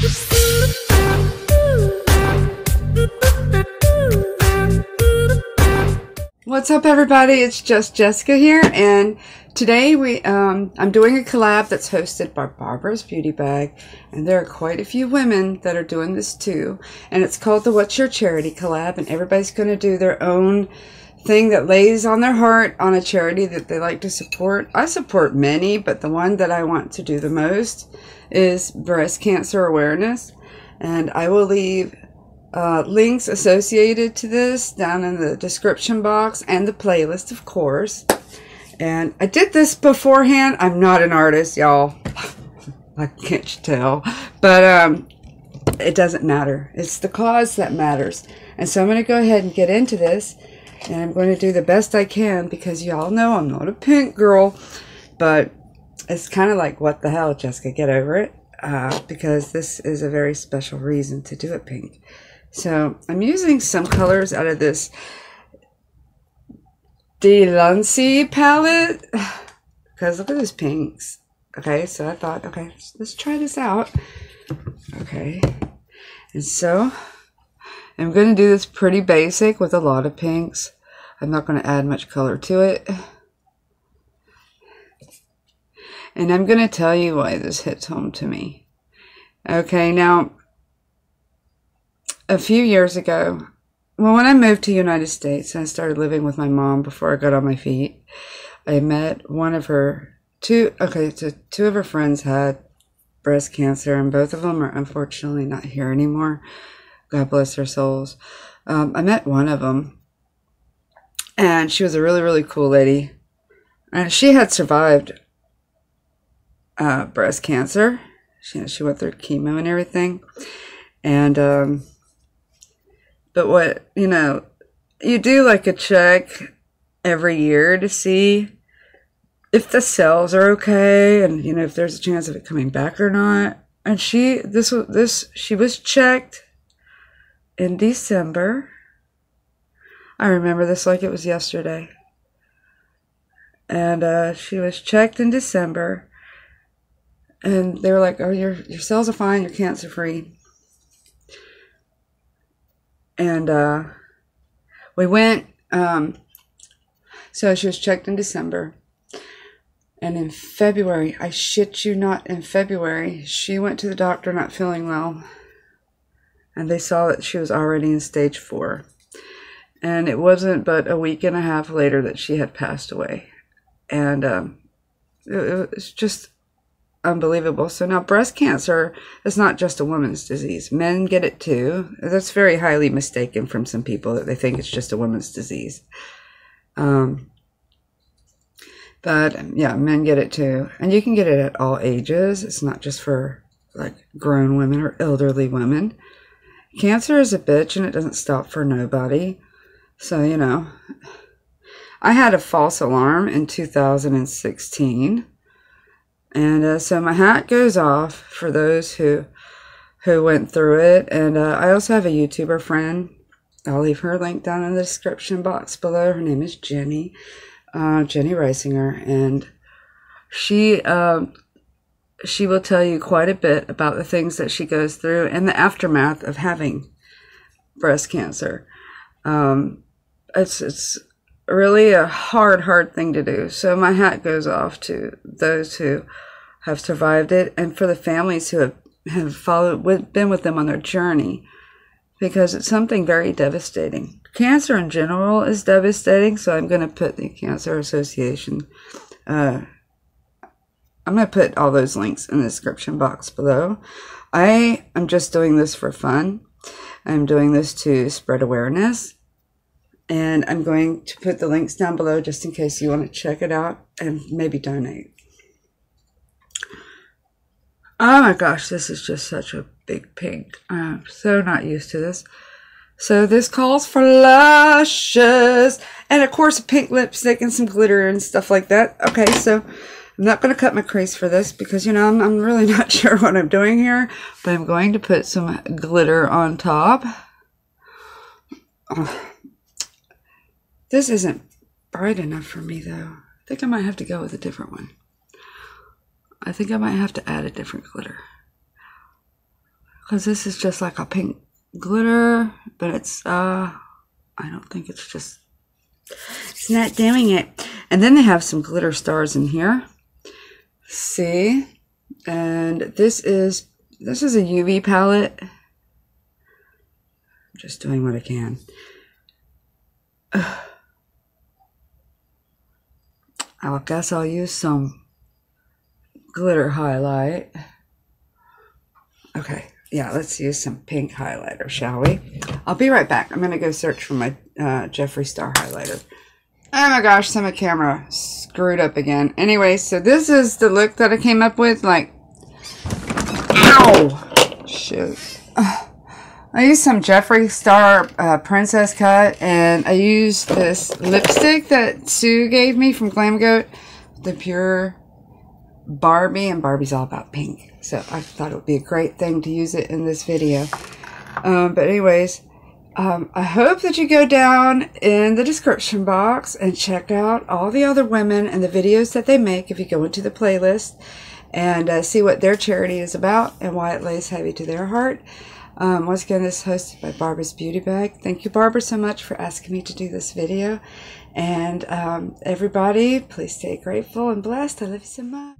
What's up, everybody? It's just Jessica here, and today we um, I'm doing a collab that's hosted by Barbara's Beauty Bag, and there are quite a few women that are doing this too. And it's called the What's Your Charity collab, and everybody's going to do their own thing that lays on their heart on a charity that they like to support. I support many, but the one that I want to do the most is breast cancer awareness, and I will leave uh, links associated to this down in the description box and the playlist, of course. And I did this beforehand. I'm not an artist, y'all. I can't tell. But um, it doesn't matter. It's the cause that matters. And so I'm going to go ahead and get into this. And I'm going to do the best I can because y'all know I'm not a pink girl. But it's kind of like, what the hell, Jessica? Get over it. Uh, because this is a very special reason to do it pink. So I'm using some colors out of this Delancey palette because look at those pinks. Okay, so I thought, okay, let's try this out. Okay, and so I'm going to do this pretty basic with a lot of pinks. I'm not going to add much color to it. And I'm going to tell you why this hits home to me. Okay, now a few years ago, well, when I moved to the United States and I started living with my mom before I got on my feet, I met one of her two. Okay, so two of her friends had breast cancer, and both of them are unfortunately not here anymore. God bless their souls. Um, I met one of them, and she was a really, really cool lady. And she had survived uh, breast cancer. She, she went through chemo and everything. And um, but what, you know, you do like a check every year to see if the cells are okay and, you know, if there's a chance of it coming back or not. And she, this was, this, she was checked in December. I remember this like it was yesterday. And uh, she was checked in December. And they were like, oh, your, your cells are fine, you're cancer free and uh, we went. Um, so she was checked in December. And in February, I shit you not, in February, she went to the doctor not feeling well. And they saw that she was already in stage four. And it wasn't but a week and a half later that she had passed away. And um, it, it was just unbelievable. So now breast cancer is not just a woman's disease. Men get it too. That's very highly mistaken from some people that they think it's just a woman's disease. Um, but yeah, men get it too. And you can get it at all ages. It's not just for like grown women or elderly women. Cancer is a bitch and it doesn't stop for nobody. So, you know, I had a false alarm in 2016 and uh, so my hat goes off for those who who went through it. And uh, I also have a YouTuber friend. I'll leave her link down in the description box below. Her name is Gini, uh, Gini Reisinger, and she um, she will tell you quite a bit about the things that she goes through and the aftermath of having breast cancer. Um, it's it's really a hard, hard thing to do. So my hat goes off to those who have survived it and for the families who have, have followed, with, been with them on their journey because it's something very devastating. Cancer in general is devastating, so I'm going to put the Cancer Association, uh, I'm going to put all those links in the description box below. I am just doing this for fun. I'm doing this to spread awareness and I'm going to put the links down below just in case you want to check it out and maybe donate. Oh my gosh, this is just such a big pink. I'm so not used to this. So this calls for luscious. And of course a pink lipstick and some glitter and stuff like that. Okay, so I'm not going to cut my crease for this because, you know, I'm, I'm really not sure what I'm doing here. But I'm going to put some glitter on top. Oh. This isn't bright enough for me though. I think I might have to go with a different one. I think I might have to add a different glitter. because this is just like a pink glitter, but it's, uh, I don't think it's just, it's not doing it. And then they have some glitter stars in here. See? And this is, this is a UV palette. I'm just doing what I can. I guess I'll use some glitter highlight. Okay, yeah, let's use some pink highlighter, shall we? I'll be right back. I'm going to go search for my uh, Jeffree Star highlighter. Oh my gosh, so my camera screwed up again. Anyway, so this is the look that I came up with. Like, ow! Shoot. I used some Jeffree Star uh, Princess Cut, and I used this lipstick that Sue gave me from Glam Goat, the Pure Barbie, and Barbie's all about pink. So I thought it would be a great thing to use it in this video. Um, but anyways, um, I hope that you go down in the description box and check out all the other women and the videos that they make if you go into the playlist and uh, see what their charity is about and why it lays heavy to their heart. Um, once again, this is hosted by Barbara's Beauty Bag. Thank you, Barbara, so much for asking me to do this video. And um, everybody, please stay grateful and blessed. I love you so much.